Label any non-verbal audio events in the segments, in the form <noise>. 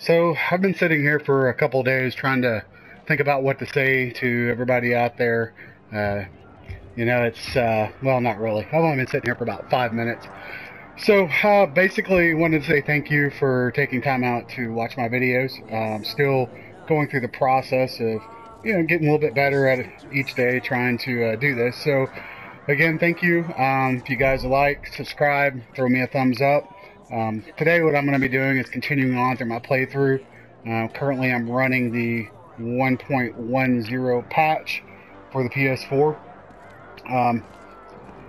So I've been sitting here for a couple days trying to think about what to say to everybody out there. Uh, you know, it's uh, well, not really. I've only been sitting here for about five minutes. So uh, basically, wanted to say thank you for taking time out to watch my videos. I'm still going through the process of you know getting a little bit better at it each day, trying to uh, do this. So again, thank you. Um, if you guys like, subscribe, throw me a thumbs up. Um, today what I'm going to be doing is continuing on through my playthrough. Uh, currently I'm running the 1.10 patch for the PS4. Um,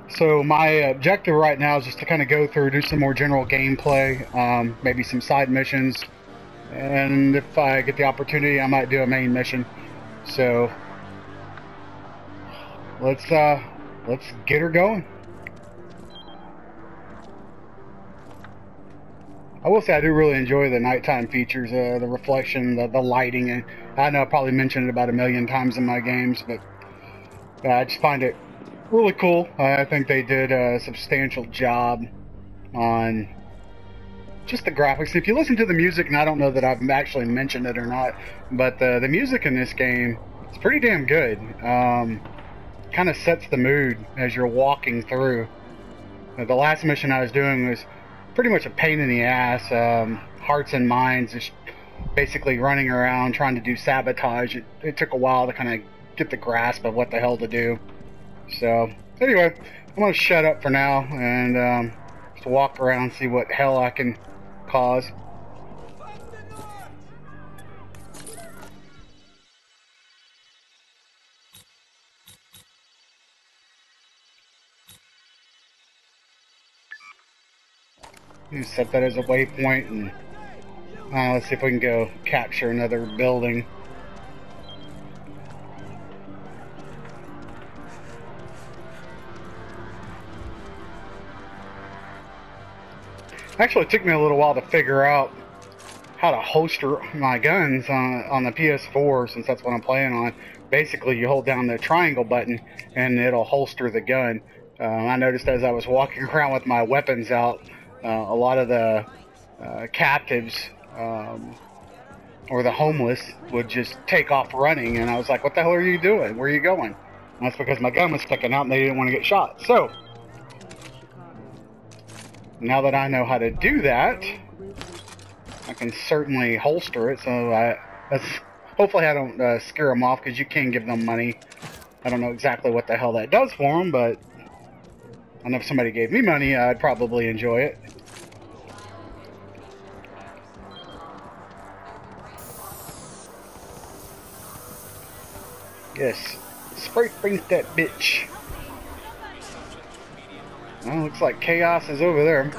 so my objective right now is just to kind of go through, do some more general gameplay, um, maybe some side missions, and if I get the opportunity, I might do a main mission. So let's uh, let's get her going. I will say I do really enjoy the nighttime features, uh, the reflection, the, the lighting. And I know I probably mentioned it about a million times in my games, but uh, I just find it really cool. I think they did a substantial job on just the graphics. If you listen to the music, and I don't know that I've actually mentioned it or not, but the, the music in this game is pretty damn good. Um, kind of sets the mood as you're walking through. Uh, the last mission I was doing was pretty much a pain in the ass. Um, hearts and minds, just basically running around trying to do sabotage. It, it took a while to kind of get the grasp of what the hell to do. So, anyway, I'm to shut up for now and um, just walk around see what hell I can cause. Set that as a waypoint and uh, let's see if we can go capture another building. Actually, it took me a little while to figure out how to holster my guns on, on the PS4 since that's what I'm playing on. Basically, you hold down the triangle button and it'll holster the gun. Uh, I noticed as I was walking <laughs> around with my weapons out, a lot of the uh, captives um, or the homeless would just take off running, and I was like, "What the hell are you doing? Where are you going?" And that's because my gun was sticking out, and they didn't want to get shot. So now that I know how to do that, I can certainly holster it. So I hopefully I don't uh, scare them off because you can give them money. I don't know exactly what the hell that does for them, but I know if somebody gave me money, I'd probably enjoy it. Yes, spray paint that bitch. Well, looks like chaos is over there.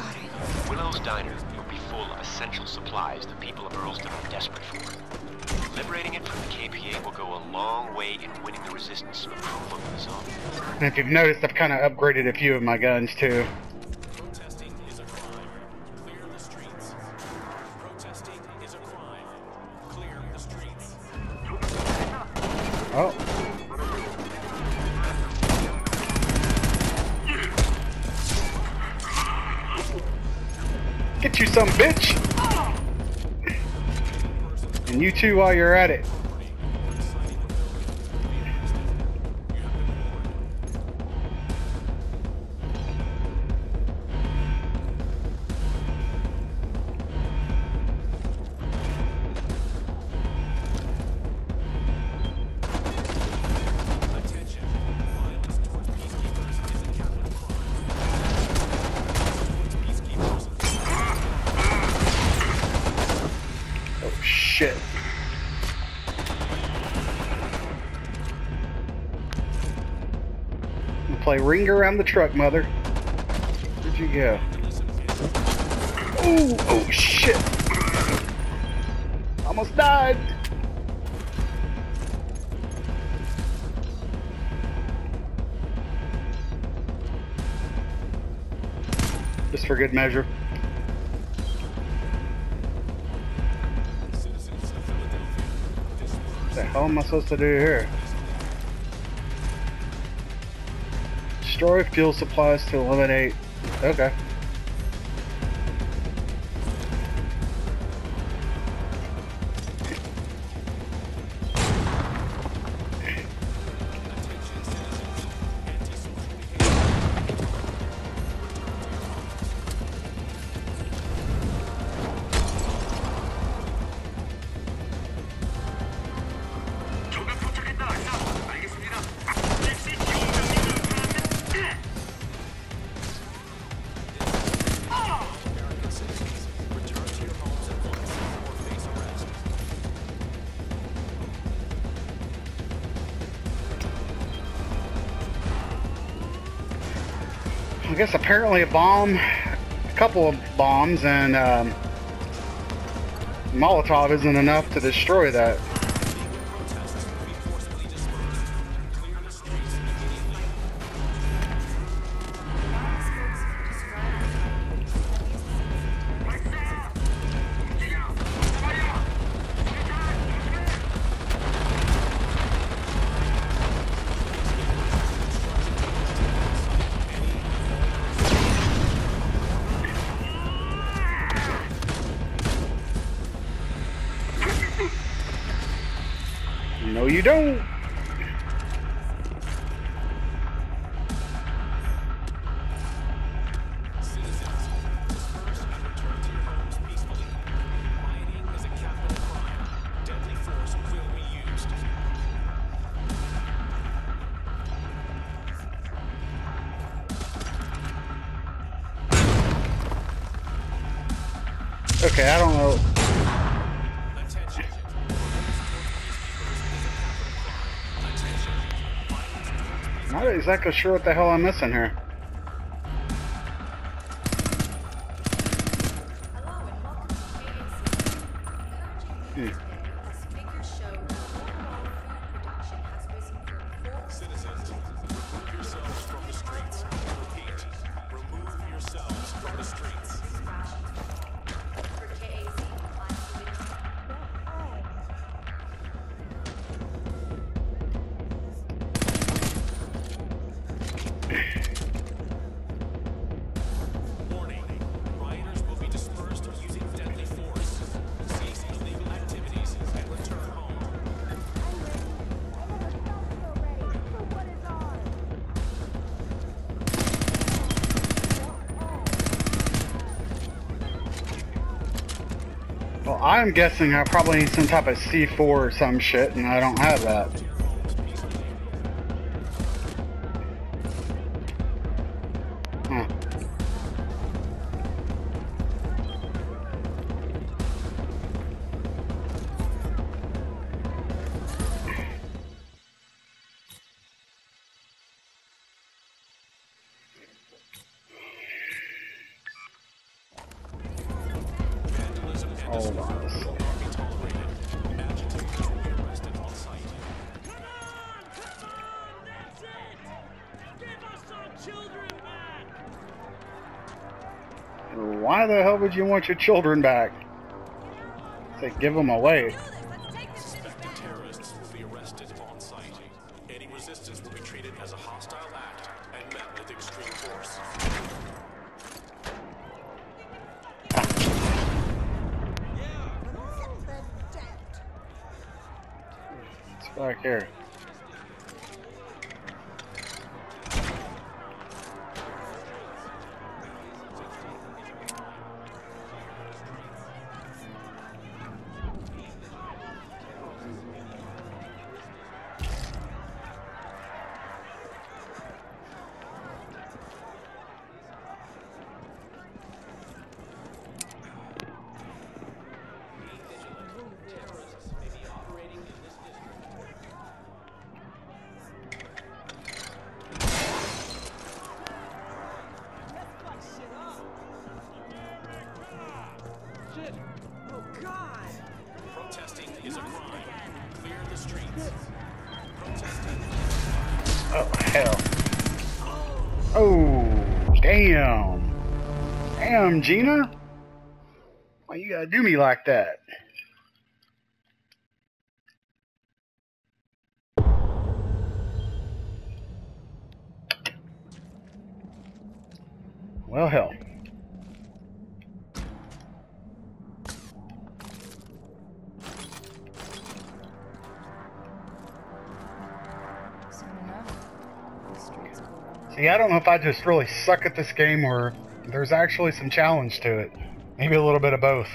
Willow's Diner will be full of essential supplies the people of Earlston are desperate for. Liberating it from the KPA will go a long way in winning the Resistance approval of the zone. And if you've noticed, I've kind of upgraded a few of my guns too. Protesting is a crime. Clear the streets. Protesting is a crime. Clear the streets. Oh. Get you some, bitch! And you too while you're at it. Play ring around the truck, mother. Where'd you go? Oh, oh shit. Almost died. Just for good measure. What the hell am I supposed to do here? Destroy fuel supplies to eliminate. Okay. I guess apparently a bomb, a couple of bombs, and um, Molotov isn't enough to destroy that. Be used. Okay, I don't know. Not exactly sure what the hell I'm missing here. Hello I'm guessing I probably need some type of C4 or some shit, and I don't have that. Arrested on site. Why the hell would you want your children back? Say, give them away. Here. Damn, Gina. Why you gotta do me like that? Well, hell. Soon enough, the streets will run. See, I don't know if I just really suck at this game or there's actually some challenge to it. Maybe a little bit of both.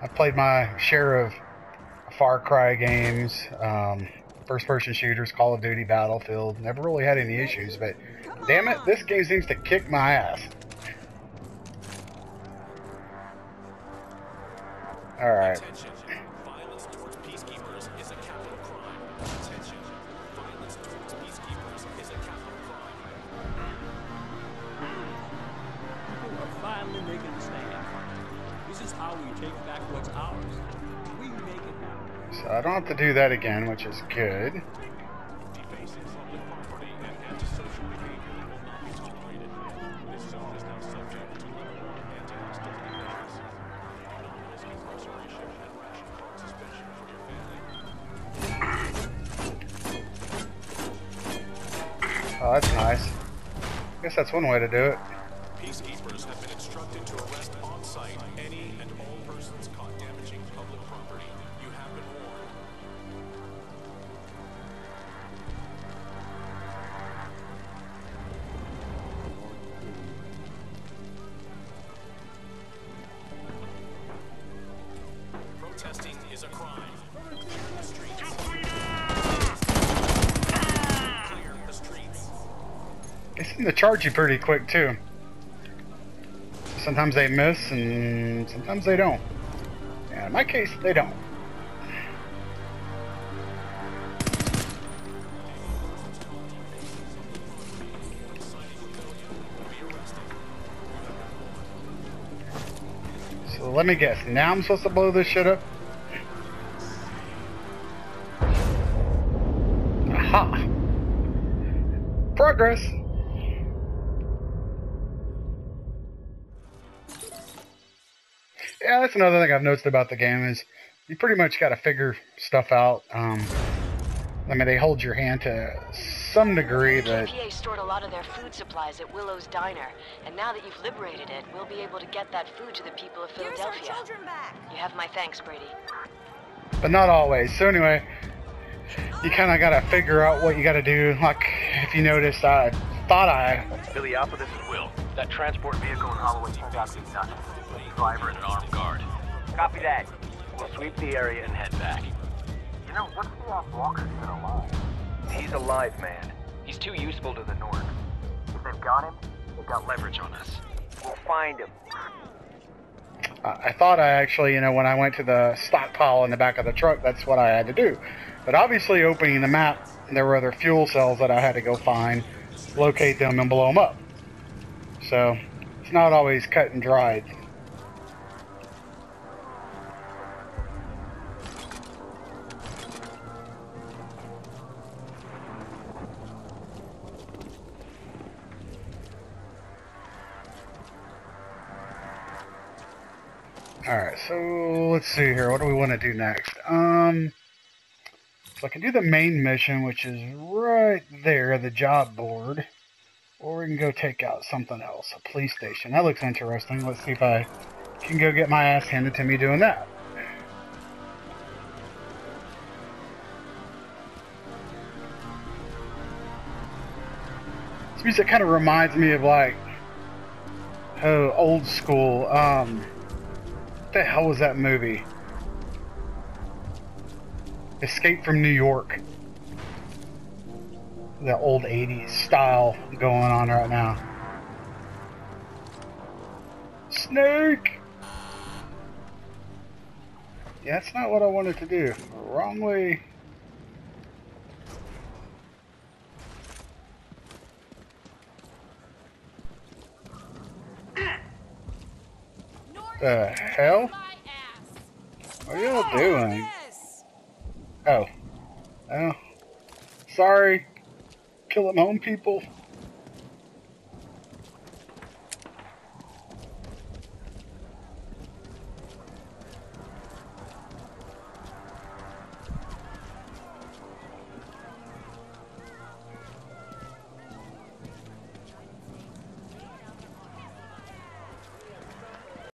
I've played my share of Far Cry games, um, first person shooters, Call of Duty, Battlefield. Never really had any issues, but damn it, this game seems to kick my ass. Alright. What's ours. We make it. So I don't have to do that again, which is good. Defacing public property and antisocial behavior will not be tolerated. This zone is now subject to level one anti-hostility measures. Non-risk incarceration and ration card suspension for your family. Oh, that's nice. I Guess that's one way to do it. Persons caught damaging public property. You have been warned. Protesting is a crime. Clear the streets. Clear the streets. They seem to charge you pretty quick too. Sometimes they miss and sometimes they don't. And in my case, they don't. So let me guess. Now I'm supposed to blow this shit up? Aha! Progress! Yeah, that's another thing I've noticed about the game is you pretty much got to figure stuff out. Um, I mean, they hold your hand to some degree, but KPA stored a lot of their food supplies at Willow's Diner, and now that you've liberated it, we'll be able to get that food to the people of Philadelphia. Here's our Philadelphia. children back. You have my thanks, Brady. but not always. So anyway, you kind of got to figure out what you got to do. Like if you noticed, I thought I Billy Alpha, this is Will. That transport vehicle in Holloway turned out to be nuts. Driver and an armed guard. Copy that. We'll sweep the area and head back. You know, what's the off Walker's been alive? He's alive, man. He's too useful to the North. If they've got him, they've got leverage on us. We'll find him. I I thought I actually, you know, when I went to the stockpile in the back of the truck, that's what I had to do. But obviously, opening the map, there were other fuel cells that I had to go find, locate them, and blow them up. So it's not always cut and dried. So let's see here. What do we want to do next? Um, so I can do the main mission, which is right there, the job board. Or we can go take out something else, a police station. That looks interesting. Let's see if I can go get my ass handed to me doing that. This music kind of reminds me of like, oh, old school. Um, what the hell was that movie? Escape from New York. That old 80s style going on right now. Snake! Yeah, that's not what I wanted to do. Wrong way. The hell? What are y'all doing? Oh. Oh. Sorry. Killing home people.